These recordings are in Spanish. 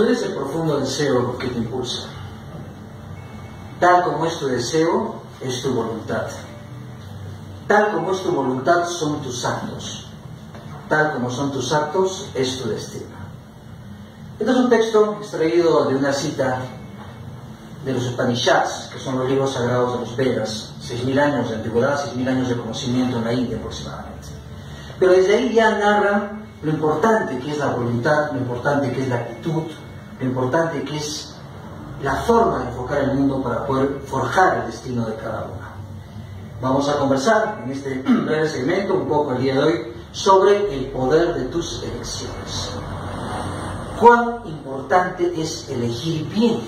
Tú eres el profundo deseo que te impulsa. Tal como es tu deseo, es tu voluntad. Tal como es tu voluntad, son tus actos. Tal como son tus actos, es tu destino. Este es un texto extraído de una cita de los Upanishads, que son los libros sagrados de los Vedas, 6.000 años de antigüedad, 6.000 años de conocimiento en la India aproximadamente. Pero desde ahí ya narra lo importante que es la voluntad, lo importante que es la actitud, lo importante que es la forma de enfocar el mundo para poder forjar el destino de cada uno. Vamos a conversar en este breve segmento, un poco el día de hoy, sobre el poder de tus elecciones. Cuán importante es elegir bien.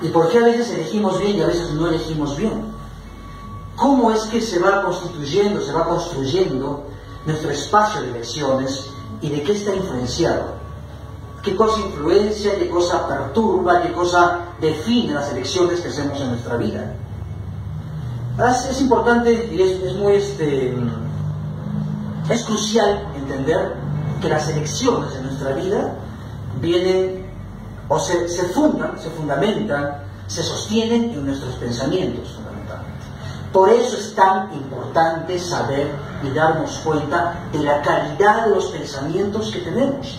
Y por qué a veces elegimos bien y a veces no elegimos bien. ¿Cómo es que se va constituyendo, se va construyendo nuestro espacio de elecciones y de qué está influenciado. ¿Qué cosa influencia, qué cosa perturba, qué cosa define las elecciones que hacemos en nuestra vida? Es, importante y es, muy este, es crucial entender que las elecciones en nuestra vida vienen o se, se fundan, se fundamentan, se sostienen en nuestros pensamientos por eso es tan importante saber y darnos cuenta de la calidad de los pensamientos que tenemos,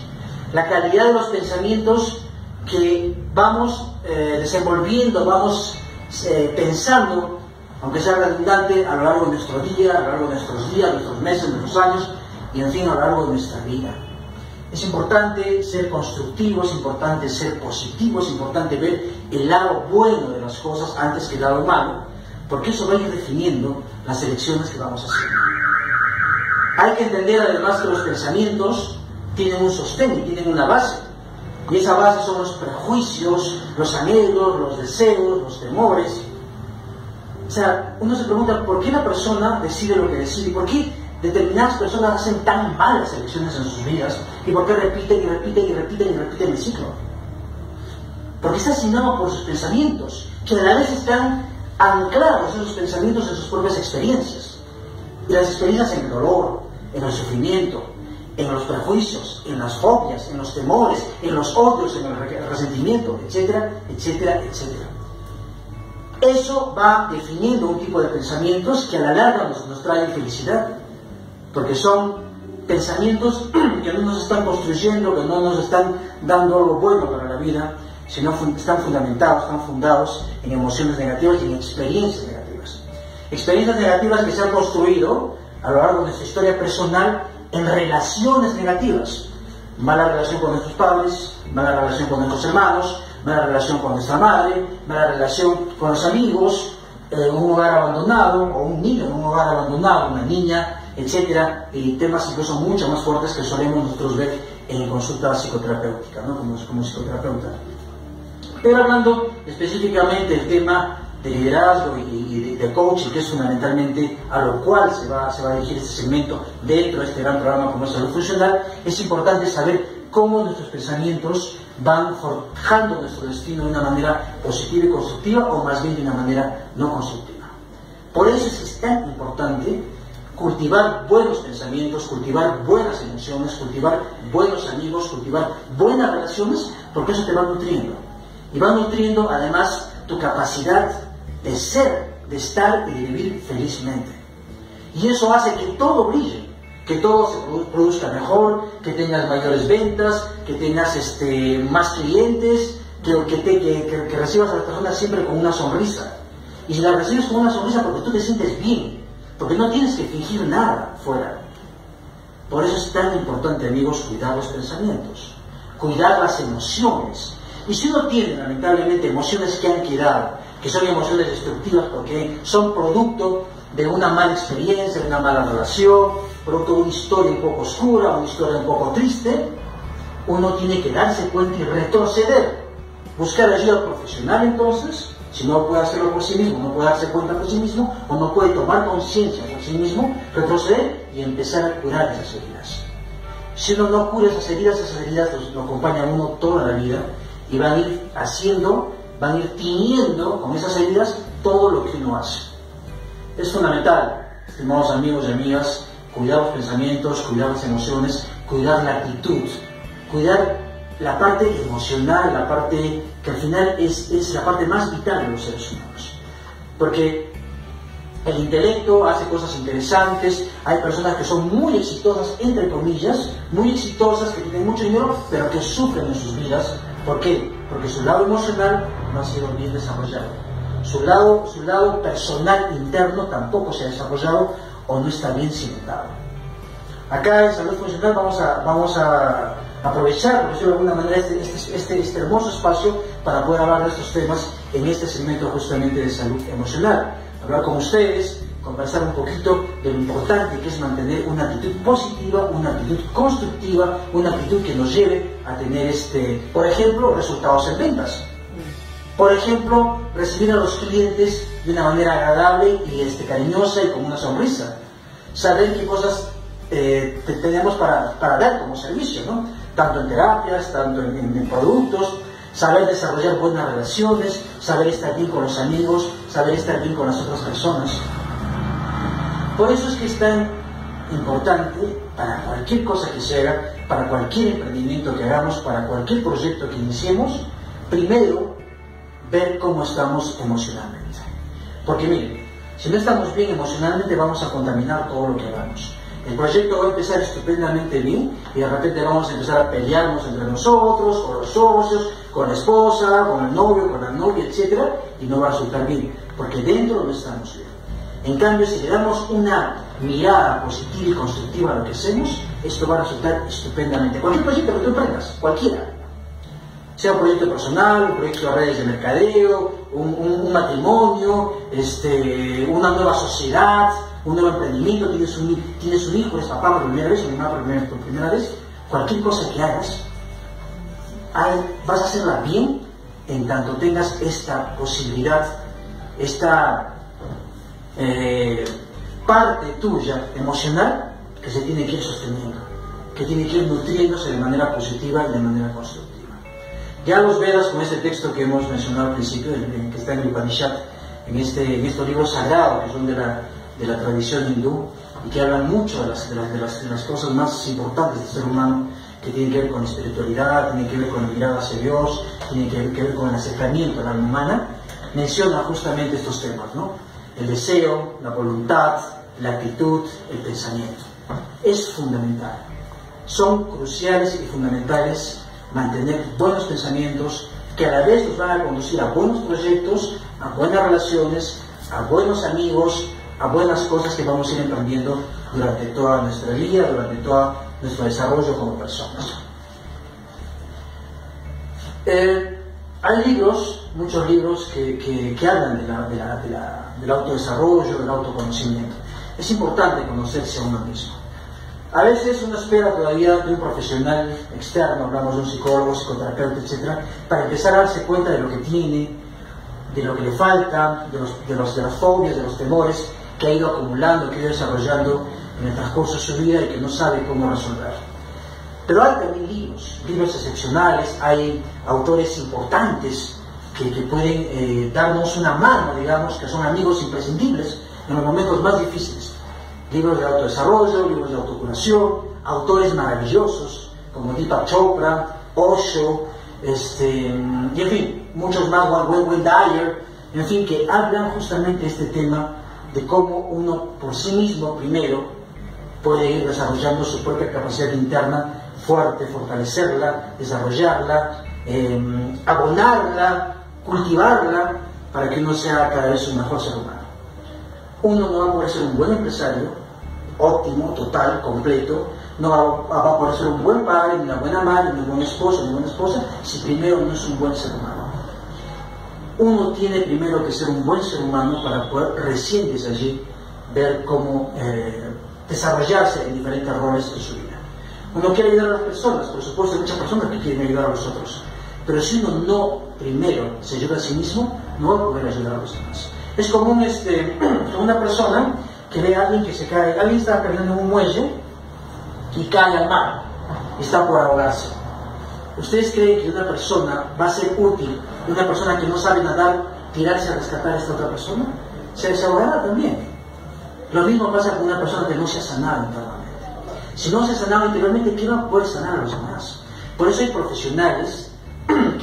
la calidad de los pensamientos que vamos eh, desenvolviendo, vamos eh, pensando, aunque sea redundante, a lo largo de nuestro día, a lo largo de nuestros días, nuestros meses, nuestros años y en fin a lo largo de nuestra vida. Es importante ser constructivo, es importante ser positivo, es importante ver el lado bueno de las cosas antes que el lado malo porque eso va a ir definiendo las elecciones que vamos a hacer. Hay que entender además que los pensamientos tienen un sostén tienen una base. Y esa base son los prejuicios, los anhelos, los deseos, los temores. O sea, uno se pregunta por qué la persona decide lo que decide y por qué determinadas personas hacen tan malas elecciones en sus vidas y por qué repiten y repiten y repiten y repiten el ciclo. Porque está asignado por sus pensamientos, que a la vez están anclados esos pensamientos en sus propias experiencias. Y las experiencias en el dolor, en el sufrimiento, en los prejuicios, en las fobias, en los temores, en los odios, en el resentimiento, etcétera, etcétera, etcétera. Eso va definiendo un tipo de pensamientos que a la larga nos, nos trae felicidad, porque son pensamientos que no nos están construyendo, que no nos están dando algo bueno para la vida, sino están fundamentados, están fundados en emociones negativas y en experiencias negativas. Experiencias negativas que se han construido a lo largo de nuestra historia personal en relaciones negativas. Mala relación con nuestros padres, mala relación con nuestros hermanos, mala relación con nuestra madre, mala relación con los amigos, eh, un hogar abandonado, o un niño en un hogar abandonado, una niña, etcétera, y temas incluso mucho más fuertes que solemos nosotros ver en consulta psicoterapéutica, ¿no? como, como psicoterapeuta. Pero hablando específicamente del tema de liderazgo y, de, coaching, que es fundamentalmente a lo cual se va, se va a dirigir este segmento dentro de este gran programa como es salud funcional, es importante saber cómo nuestros pensamientos van forjando nuestro destino de una manera positiva y constructiva o más bien de una manera no constructiva. Por eso es tan importante cultivar buenos pensamientos, cultivar buenas emociones, cultivar buenos amigos, cultivar buenas relaciones, porque eso te va nutriendo y va nutriendo además tu capacidad de ser, de estar y de vivir felizmente. Y eso hace que todo brille, que todo se produzca mejor, que tengas mayores ventas, que tengas este, más clientes, que, que, que, recibas a las personas siempre con una sonrisa. Y la recibes con una sonrisa porque tú te sientes bien, porque no tienes que fingir nada fuera. Por eso es tan importante, amigos, cuidar los pensamientos, cuidar las emociones, y si uno tiene, lamentablemente, emociones que han quedado, que son emociones destructivas porque son producto de una mala experiencia, de una mala relación, producto de una historia un poco oscura, una historia un poco triste, uno tiene que darse cuenta y retroceder. Buscar ayuda profesional entonces, si no puede hacerlo por sí mismo, no puede darse cuenta por sí mismo, o no puede tomar conciencia por sí mismo, retroceder y empezar a curar esas heridas. Si uno no cura esas heridas, esas heridas lo acompañan a uno toda la vida y van a ir haciendo, van a ir tiñendo con esas heridas todo lo que uno hace. Es fundamental, estimados amigos y amigas, cuidar los pensamientos, cuidar las emociones, cuidar la actitud, cuidar la parte emocional, la parte que al final es, es la parte más vital de los seres humanos. Porque el intelecto hace cosas interesantes, hay personas que son muy exitosas, entre comillas, muy exitosas, que tienen mucho dinero, pero que sufren en sus vidas. ¿Por qué? Porque su lado emocional no ha sido bien desarrollado. Su lado, su lado personal interno tampoco se ha desarrollado o no está bien cimentado. Acá en Salud Funcional vamos a, vamos a aprovechar, por decirlo de alguna manera, este, este, este, este hermoso espacio para poder hablar de estos temas en este segmento justamente de salud emocional hablar con ustedes, conversar un poquito de lo importante que es mantener una actitud positiva, una actitud constructiva, una actitud que nos lleve a tener, este, por ejemplo, resultados en ventas. Por ejemplo, recibir a los clientes de una manera agradable y este, cariñosa y con una sonrisa. Saber qué cosas eh, tenemos para, para, dar como servicio, ¿no? tanto en terapias, tanto en productos, saber desarrollar buenas relaciones, saber estar bien con los amigos, saber estar bien con las otras personas. Por eso es que es tan importante para cualquier cosa que se haga, para cualquier emprendimiento que hagamos, para cualquier proyecto que iniciemos, primero ver cómo estamos emocionalmente. Porque miren, si no estamos bien emocionalmente vamos a contaminar todo lo que hagamos. El proyecto va a empezar estupendamente bien y de repente vamos a empezar a pelearnos entre nosotros, con los socios, con la esposa, con el novio, con la novia, etc. Y no va a resultar bien, porque dentro no estamos bien. En cambio, si le damos una mirada positiva y constructiva a lo que hacemos, esto va a resultar estupendamente. Cualquier proyecto que tú emprendas, cualquiera, sea un proyecto personal, un proyecto de redes de mercadeo, un, matrimonio, este, una nueva sociedad, un nuevo emprendimiento, tienes un, tienes un hijo, eres papá por primera vez, o mamá por por primera vez, cualquier cosa que hagas, vas a hacerla bien en tanto tengas esta posibilidad, esta eh, parte tuya emocional que se tiene que ir sosteniendo, que tiene que ir nutriéndose de manera positiva y de manera constructiva. Ya los veas con este texto que hemos mencionado al principio, que está en el Upanishad, en, este, en estos libros sagrados que son de la, de la tradición hindú y que hablan mucho de las, de las, de las cosas más importantes del ser humano, que tiene que ver con espiritualidad, tiene que ver con la mirada hacia Dios, tiene que ver, con el acercamiento a la alma humana, menciona justamente estos temas, ¿no? El deseo, la voluntad, la actitud, el pensamiento. Es fundamental. Son cruciales y fundamentales mantener buenos pensamientos que a la vez nos van a conducir a buenos proyectos, a buenas relaciones, a buenos amigos, a buenas cosas que vamos a ir emprendiendo durante toda nuestra vida, durante toda nuestro desarrollo como personas. Eh, hay libros, muchos libros que, hablan del autodesarrollo, del autoconocimiento. Es importante conocerse a uno mismo. A veces uno espera todavía de un profesional externo, hablamos de un psicólogo, psicoterapeuta, etc., para empezar a darse cuenta de lo que tiene, de lo que le falta, de, los, de, los, de las fobias, de los temores que ha ido acumulando, que ha ido desarrollando en el transcurso de su vida y que no sabe cómo resolver. Pero hay también libros, libros excepcionales, hay autores importantes que, pueden eh, darnos una mano, digamos, que son amigos imprescindibles en los momentos más difíciles. Libros de autodesarrollo, libros de autocuración, autores maravillosos como Deepak Chopra, Osho, este, y en fin, muchos más, Wayne Dyer, en fin, que hablan justamente este tema de cómo uno por sí mismo primero puede ir desarrollando su propia capacidad interna fuerte, fortalecerla, desarrollarla, em, abonarla, cultivarla, para que uno sea cada vez un mejor ser humano. Uno no va a poder ser un buen empresario, óptimo, total, completo, no va, a poder ser un buen padre, ni una buena madre, ni un buen esposo, ni una buena esposa, si primero no es un buen ser humano. Uno tiene primero que ser un buen ser humano para poder recién desde allí ver cómo eh, desarrollarse en diferentes roles en su vida. Uno quiere ayudar a las personas, por supuesto hay muchas personas que quieren ayudar a los otros, pero si uno no primero se ayuda a sí mismo, no va a poder ayudar a los demás. Es como este, una persona que ve a alguien que se cae, alguien está en un muelle y cae al mar y está por ahogarse. ¿Ustedes creen que una persona va a ser útil, una persona que no sabe nadar, tirarse a rescatar a esta otra persona? Se desahogará también. Lo mismo pasa con una persona que no se ha sanado internamente. Si no se ha sanado interiormente, ¿qué va a poder sanar a los demás? Por eso hay profesionales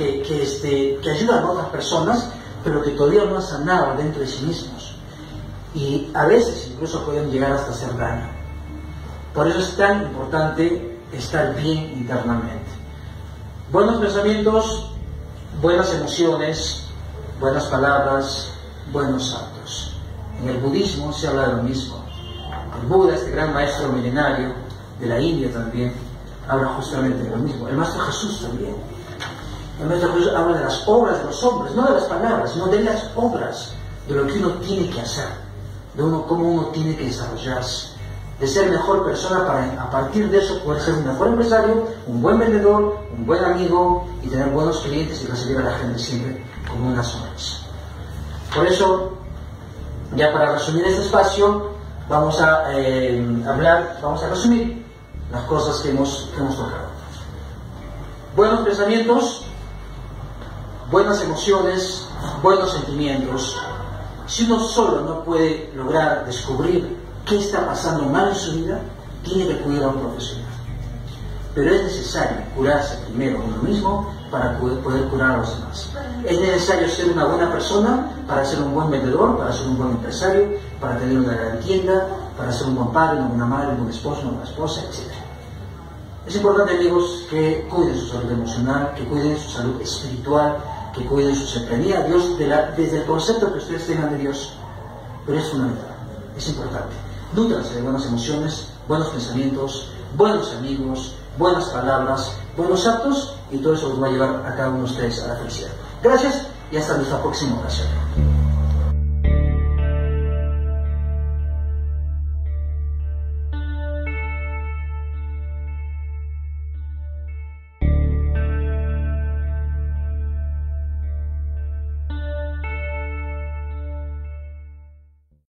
que, que, este, que ayudan a otras personas, pero que todavía no han sanado dentro de sí mismos. Y a veces incluso pueden llegar hasta hacer daño. Por eso es tan importante estar bien internamente. Buenos pensamientos, buenas emociones, buenas palabras, buenos actos. En el budismo se habla de lo mismo. El Buda, este gran maestro milenario de la India también, habla justamente de lo mismo. El maestro Jesús también. El maestro Jesús habla de las obras de los hombres, no de las palabras, sino de las obras, de lo que uno tiene que hacer, de uno, cómo uno tiene que desarrollarse, de ser mejor persona para a partir de eso poder ser un mejor empresario, un buen vendedor, un buen amigo y tener buenos clientes y recibir a la gente siempre con una sonrisa. Por eso, ya para resumir este espacio, vamos a eh, hablar, vamos a resumir las cosas que hemos, que hemos tocado. Buenos pensamientos, buenas emociones, buenos sentimientos. Si uno solo no puede lograr descubrir qué está pasando mal en su vida, tiene que acudir a un profesional. Pero es necesario curarse primero uno mismo para poder curar a los demás. Es necesario ser una buena persona para ser un buen vendedor, para ser un buen empresario, para tener una gran tienda, para ser un buen padre, una buena madre, un buen esposo, una buena esposa, etc. Es importante, amigos, que cuiden su salud emocional, que cuiden su salud espiritual, que cuiden su cercanía a Dios desde el concepto que ustedes tengan de Dios. Pero es fundamental, es importante. Nútranse de buenas emociones, buenos pensamientos, buenos amigos, buenas palabras, buenos actos y todo eso los va a llevar a cada uno de ustedes a la felicidad. Gracias y hasta nuestra próxima ocasión.